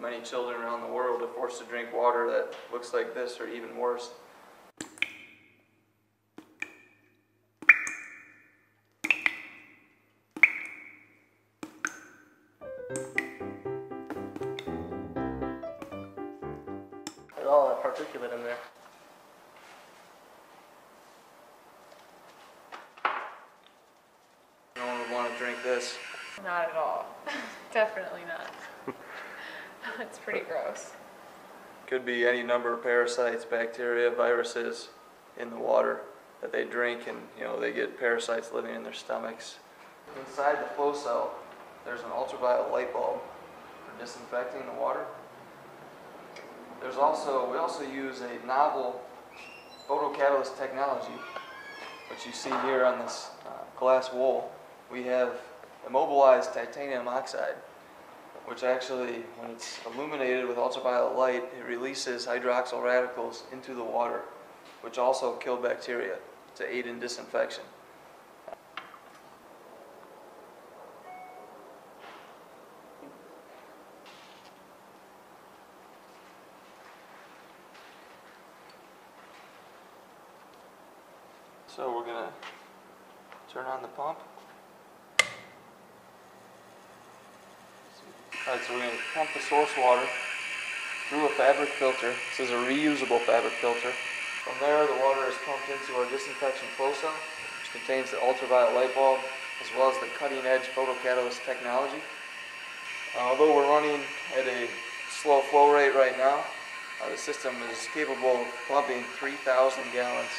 many children around the world are forced to drink water that looks like this or even worse. There's all that particulate in there. No one would want to drink this. Not at all. Definitely not. it's pretty gross. Could be any number of parasites, bacteria, viruses in the water that they drink and, you know, they get parasites living in their stomachs. Inside the flow cell, there's an ultraviolet light bulb for disinfecting the water. There's also, we also use a novel photocatalyst technology, which you see here on this uh, glass wool. We have immobilized titanium oxide, which actually, when it's illuminated with ultraviolet light, it releases hydroxyl radicals into the water, which also kill bacteria to aid in disinfection. So we're gonna turn on the pump. Alright, so we're going to pump the source water through a fabric filter. This is a reusable fabric filter. From there, the water is pumped into our disinfection flow cell, which contains the ultraviolet light bulb, as well as the cutting-edge photocatalyst technology. Uh, although we're running at a slow flow rate right now, uh, the system is capable of pumping 3,000 gallons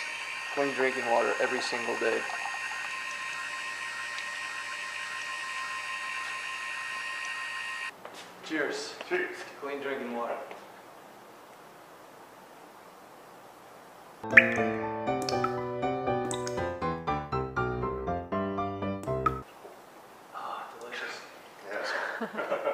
clean drinking water every single day. Cheers. Cheers. Clean drinking water. Ah, delicious. Yes.